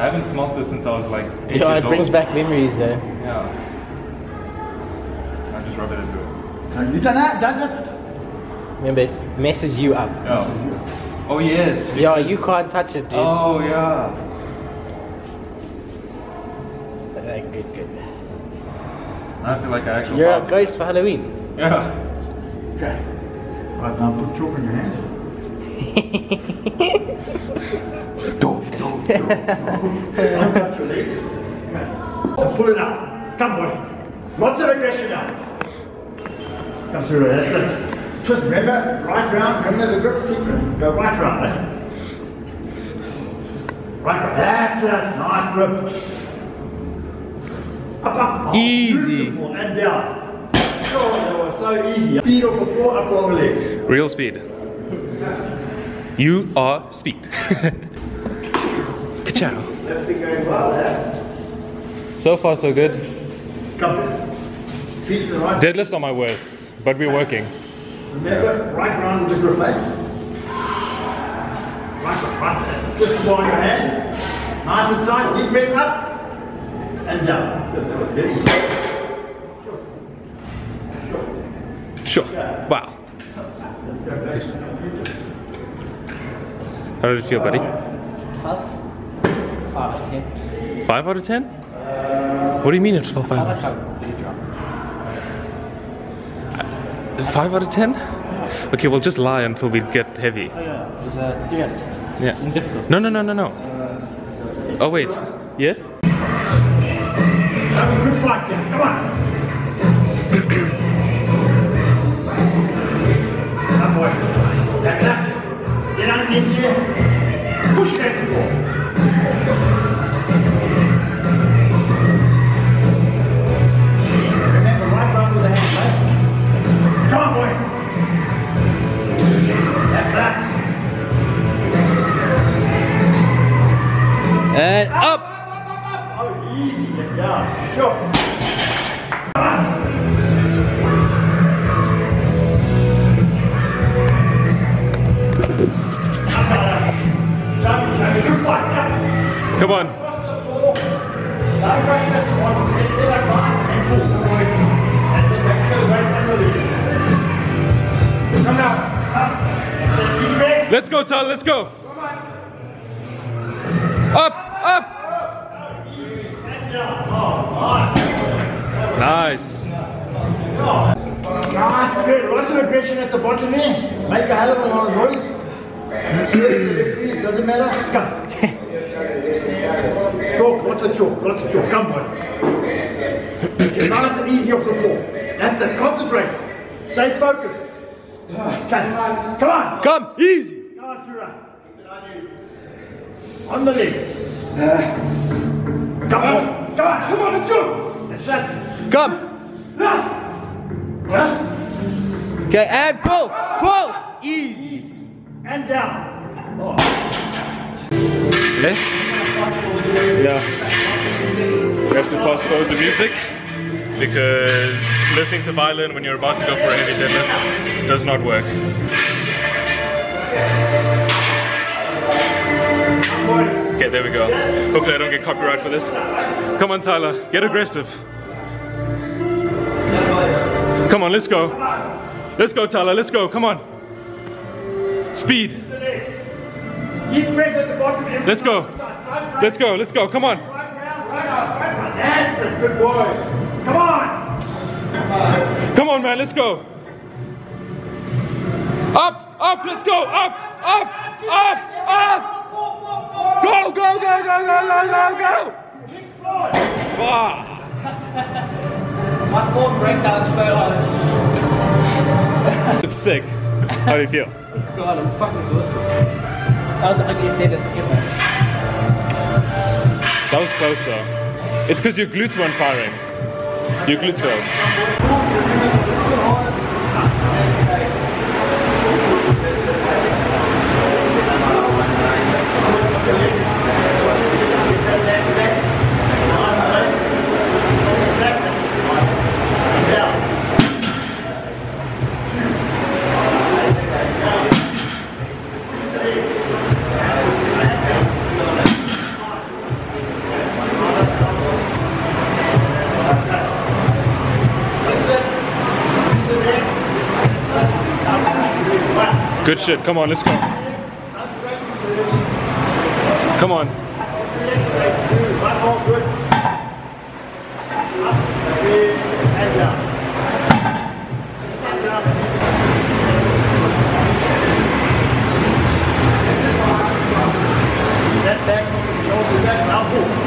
I haven't smelt this since I was like eight Yeah, years it brings old. back memories though. Yeah. I just rub it into it. No, you done that, done that. Remember, it messes you up. Yeah. Oh yes. Yeah, because- you can't touch it, dude. Oh yeah. Alright, good, good. I feel like I actually. You're a ghost for Halloween. Yeah. Okay. Right now, put chalk in your hand. Don't your legs. Pull it out. Come, boy. Lots of aggression now. Come through. That's it. Twist, remember? Right round. Remember the grip secret? Go right round, eh? Right round. That's it. Nice grip. Up, up. Oh, Easy. Beautiful. And down. Oh, so easy. Feet off the floor, up along the legs. Real speed. You are speed. Ka-chow. Going well, eh? So far so good. Come. Feet to the right. Deadlifts are my worst, but we're working. Remember, right around with the grip, eh? Right, right, right. Just the ball your hand. Nice and tight. Deep breath up. And down. Good, That was very easy. Sure. Wow. How did it feel, buddy? Five? Five out of ten. Five out of ten? What do you mean it's felt I five? like how you. Five out of ten? Okay, we'll just lie until we get heavy. Oh yeah, it was uh, three out of ten. Yeah. In difficult. No, no, no, no, no. Oh wait. Yes? Have a good fight, kid. Come on. Let's go, Tal, let's go. Up, up. Nice. Nice, good. Lots of aggression at the bottom there. Make a hell of a lot of noise. It doesn't matter. Come. Chalk, lots of chalk, lots of chalk. Come on. Get nice and easy off the floor. That's it. Concentrate. Stay focused. Okay. Come on. Come, easy. Come on, Surah. On the legs. Uh, come on. Come on. Come on, let's go. That's it. Come! Ah. Huh? Okay, and pull! Pull! Easy! And down. Oh. Yeah? Yeah. We have to fast forward the music because listening to violin when you're about to go for a heavy deadlift does not work. Okay, there we go. Hopefully I don't get copyright for this. Come on, Tyler, get aggressive. Come on, let's go. Let's go, Tyler, let's go, come on. Speed. Let's go. Let's go, let's go, come on. Come on. Come on, man, let's go. Up, up, let's go, up, up, up, up. Go, go, go, go, go, go, go, go. Kick forward. Wow. My form breakdown so hard. Looks sick. How do you feel? God, I'm fucking exhausted. That was the ugliest deadlift ever. That was close though. It's because your glutes weren't firing. Your glutes failed. Good shit. Come on, let's go. Come on. Back, shoulder